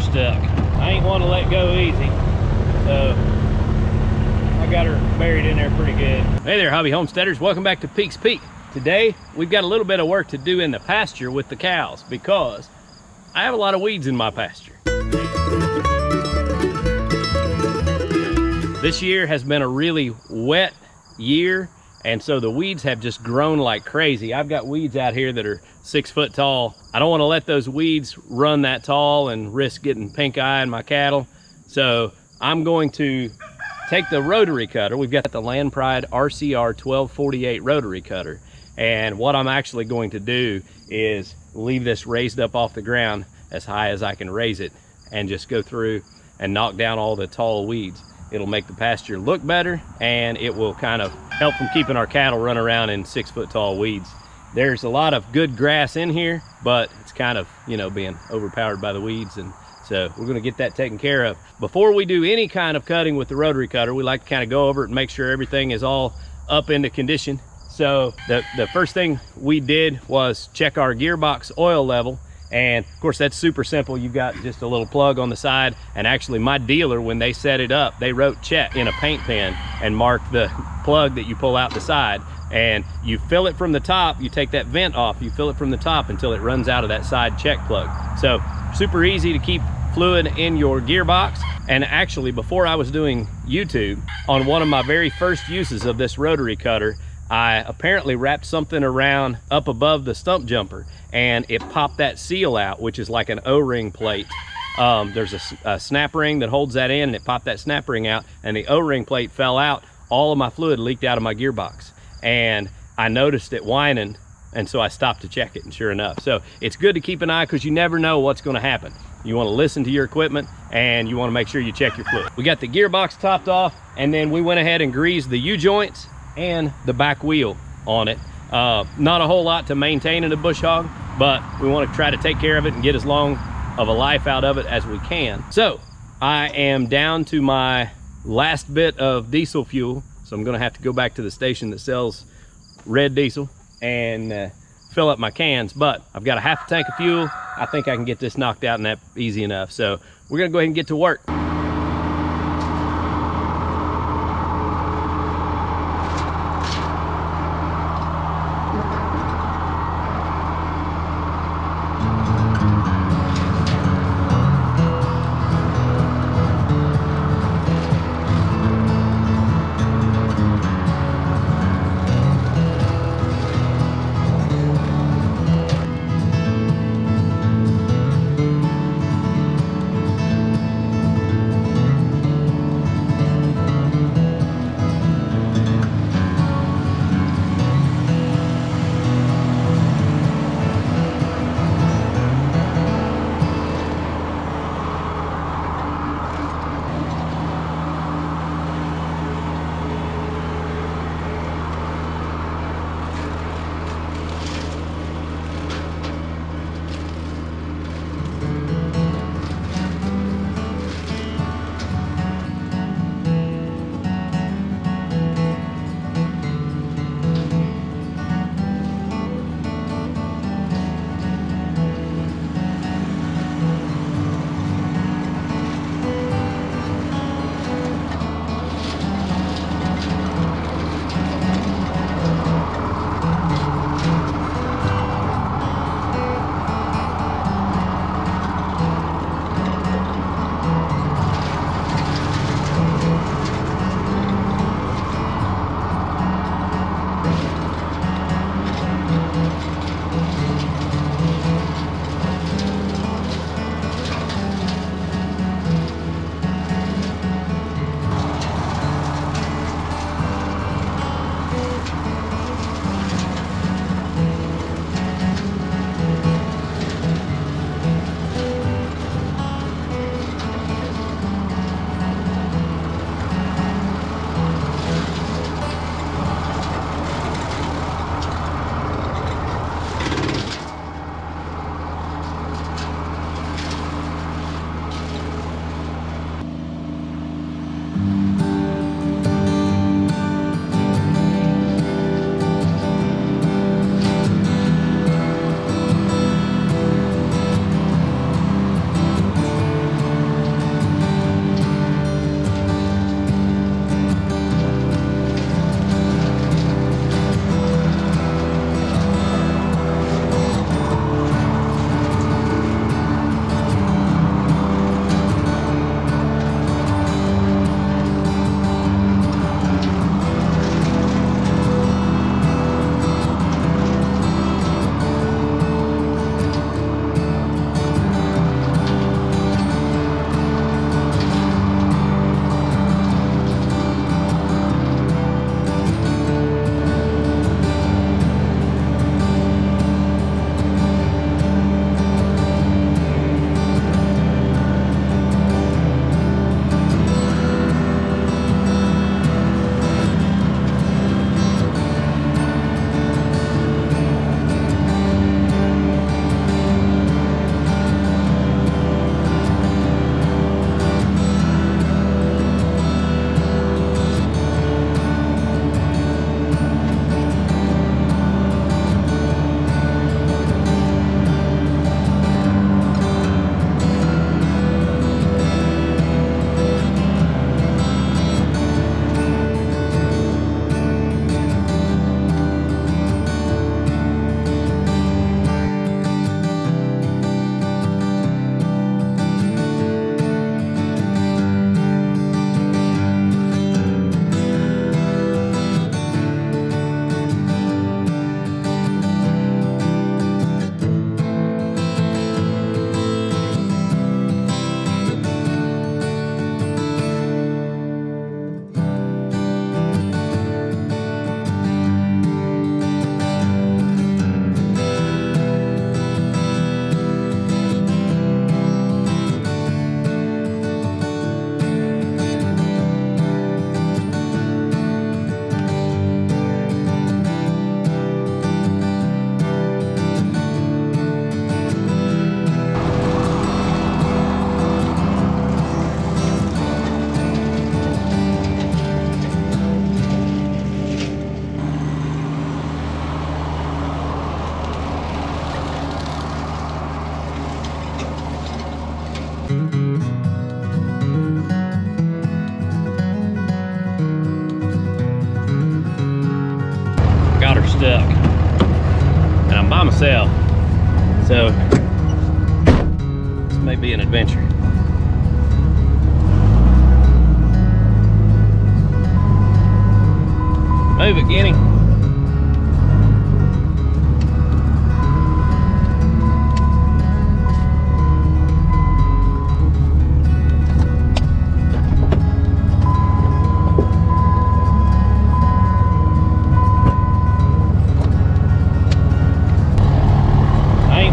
stuck. I ain't want to let go easy, so I got her buried in there pretty good. Hey there, hobby homesteaders. Welcome back to Peek's Peak. Today, we've got a little bit of work to do in the pasture with the cows because I have a lot of weeds in my pasture. This year has been a really wet year and so the weeds have just grown like crazy. I've got weeds out here that are six foot tall. I don't want to let those weeds run that tall and risk getting pink eye in my cattle. So I'm going to take the rotary cutter. We've got the Land Pride RCR 1248 rotary cutter. And what I'm actually going to do is leave this raised up off the ground as high as I can raise it and just go through and knock down all the tall weeds. It'll make the pasture look better and it will kind of help from keeping our cattle run around in six foot tall weeds. There's a lot of good grass in here, but it's kind of, you know, being overpowered by the weeds. And so we're gonna get that taken care of. Before we do any kind of cutting with the rotary cutter, we like to kind of go over it and make sure everything is all up into condition. So the, the first thing we did was check our gearbox oil level and of course, that's super simple. You've got just a little plug on the side. And actually my dealer, when they set it up, they wrote check in a paint pen and marked the plug that you pull out the side. And you fill it from the top, you take that vent off, you fill it from the top until it runs out of that side check plug. So super easy to keep fluid in your gearbox. And actually, before I was doing YouTube, on one of my very first uses of this rotary cutter, I apparently wrapped something around up above the stump jumper and it popped that seal out, which is like an O-ring plate. Um, there's a, a, snap ring that holds that in and it popped that snap ring out and the O-ring plate fell out. All of my fluid leaked out of my gearbox and I noticed it whining and so I stopped to check it and sure enough. So it's good to keep an eye because you never know what's gonna happen. You wanna listen to your equipment and you wanna make sure you check your fluid. We got the gearbox topped off and then we went ahead and greased the U-joints and the back wheel on it. Uh, not a whole lot to maintain in a bush hog, but we want to try to take care of it and get as long of a life out of it as we can. So I am down to my last bit of diesel fuel. So I'm gonna have to go back to the station that sells red diesel and uh, fill up my cans, but I've got a half a tank of fuel. I think I can get this knocked out and that easy enough. So we're gonna go ahead and get to work.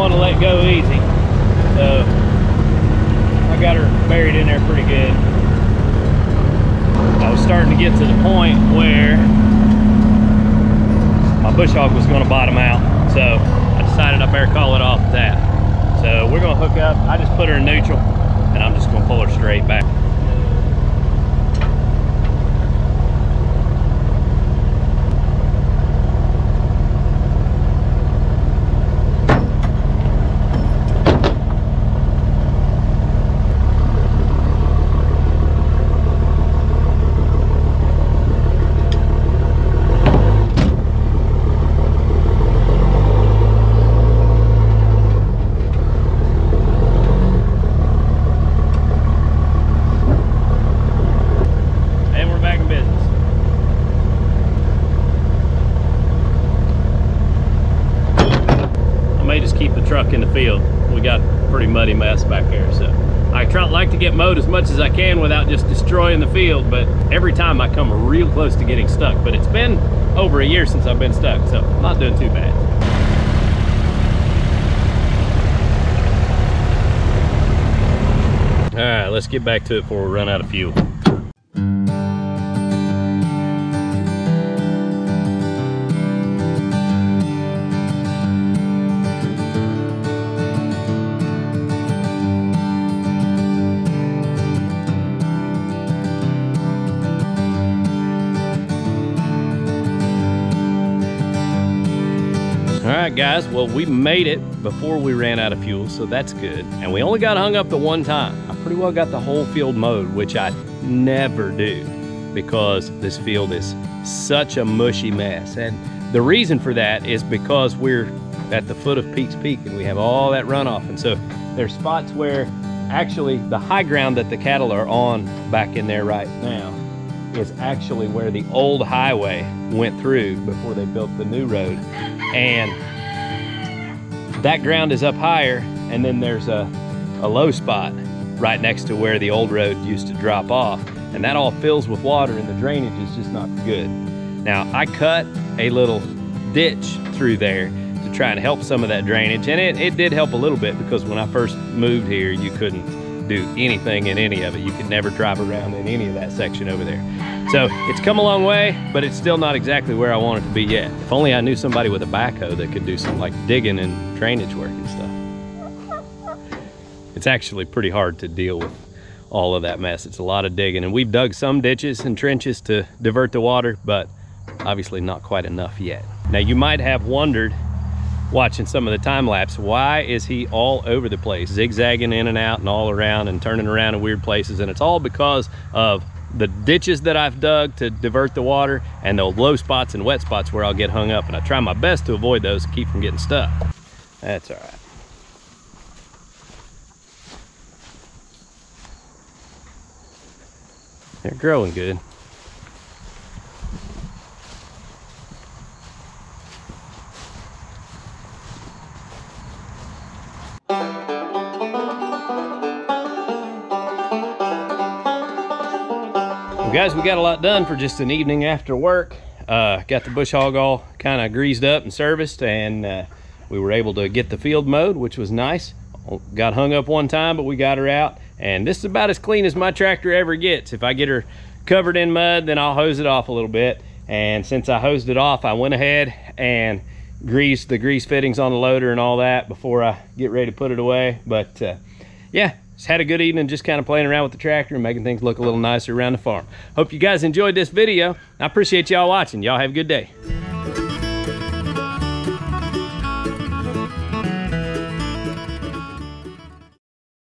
Want to let go easy. So I got her buried in there pretty good. I was starting to get to the point where my bush hog was going to bottom out. So I decided I better call it off at that. So we're going to hook up. I just put her in neutral and I'm just going to pull her straight back. And we're back in business. I may just keep the truck in the field. We got a pretty muddy mess back there, so. I try like to get mowed as much as I can without just destroying the field, but every time I come real close to getting stuck. But it's been over a year since I've been stuck, so I'm not doing too bad. All right, let's get back to it before we run out of fuel. Right, guys. Well, we made it before we ran out of fuel, so that's good. And we only got hung up the one time. I pretty well got the whole field mowed, which I never do because this field is such a mushy mess. And the reason for that is because we're at the foot of Peek's Peak and we have all that runoff. And so there's spots where actually the high ground that the cattle are on back in there right now is actually where the old highway went through before they built the new road. And that ground is up higher, and then there's a, a low spot right next to where the old road used to drop off. And that all fills with water, and the drainage is just not good. Now, I cut a little ditch through there to try and help some of that drainage, and it, it did help a little bit because when I first moved here, you couldn't do anything in any of it. You could never drive around in any of that section over there. So it's come a long way, but it's still not exactly where I want it to be yet. If only I knew somebody with a backhoe that could do some like digging and drainage work and stuff. It's actually pretty hard to deal with all of that mess. It's a lot of digging and we've dug some ditches and trenches to divert the water, but obviously not quite enough yet. Now you might have wondered watching some of the time lapse, why is he all over the place, zigzagging in and out and all around and turning around in weird places? And it's all because of the ditches that I've dug to divert the water and the low spots and wet spots where I'll get hung up. And I try my best to avoid those and keep from getting stuck. That's all right. They're growing good. Well, guys, we got a lot done for just an evening after work. Uh, got the bush hog all kind of greased up and serviced, and uh, we were able to get the field mowed, which was nice. Got hung up one time, but we got her out. And this is about as clean as my tractor ever gets. If I get her covered in mud, then I'll hose it off a little bit. And since I hosed it off, I went ahead and greased the grease fittings on the loader and all that before I get ready to put it away. But uh, yeah, just had a good evening just kind of playing around with the tractor and making things look a little nicer around the farm. Hope you guys enjoyed this video. I appreciate y'all watching. Y'all have a good day.